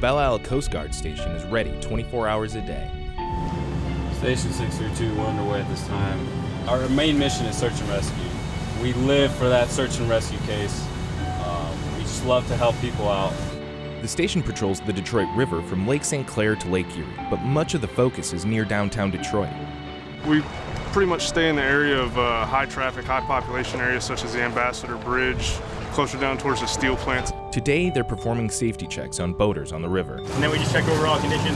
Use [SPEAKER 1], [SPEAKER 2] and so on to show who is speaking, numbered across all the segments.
[SPEAKER 1] Belle Isle Coast Guard Station is ready 24 hours a day.
[SPEAKER 2] Station 632, we're underway at this time. Our main mission is search and rescue. We live for that search and rescue case. Um, we just love to help people out.
[SPEAKER 1] The station patrols the Detroit River from Lake St. Clair to Lake Erie, but much of the focus is near downtown Detroit.
[SPEAKER 3] We pretty much stay in the area of uh, high traffic, high population areas such as the Ambassador Bridge, closer down towards the steel plants.
[SPEAKER 1] Today, they're performing safety checks on boaters on the river.
[SPEAKER 4] And then we just check overall condition,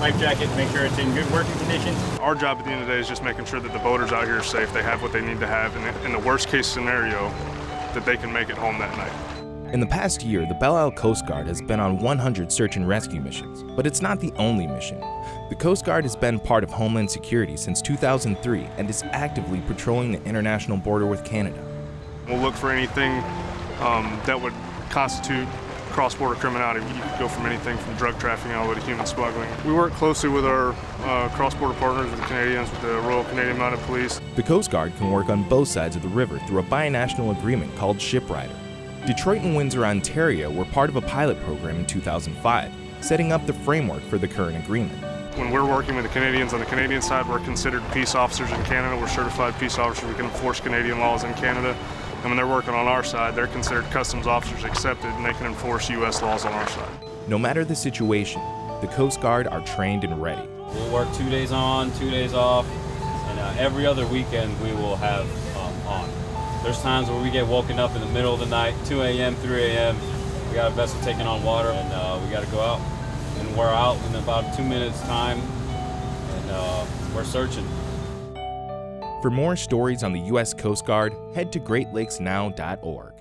[SPEAKER 4] life jacket, make sure it's in good working condition.
[SPEAKER 3] Our job at the end of the day is just making sure that the boaters out here are safe, they have what they need to have, and in the worst case scenario, that they can make it home that night.
[SPEAKER 1] In the past year, the Belle Isle Coast Guard has been on 100 search and rescue missions, but it's not the only mission. The Coast Guard has been part of Homeland Security since 2003 and is actively patrolling the international border with Canada.
[SPEAKER 3] We'll look for anything um, that would constitute cross-border criminality. You could go from anything from drug trafficking all the way to human smuggling. We work closely with our uh, cross-border partners, with the Canadians, with the Royal Canadian Mounted Police.
[SPEAKER 1] The Coast Guard can work on both sides of the river through a binational agreement called ShipRider. Detroit and Windsor, Ontario were part of a pilot program in 2005, setting up the framework for the current agreement.
[SPEAKER 3] When we're working with the Canadians on the Canadian side, we're considered peace officers in Canada. We're certified peace officers. We can enforce Canadian laws in Canada. And when they're working on our side, they're considered customs officers accepted and they can enforce U.S. laws on our side.
[SPEAKER 1] No matter the situation, the Coast Guard are trained and ready.
[SPEAKER 2] We'll work two days on, two days off, and uh, every other weekend we will have um, on. There's times where we get woken up in the middle of the night, 2 a.m., 3 a.m. We got a vessel taking on water, and uh, we got to go out. And we're out in about two minutes' time, and uh, we're searching.
[SPEAKER 1] For more stories on the U.S. Coast Guard, head to greatlakesnow.org.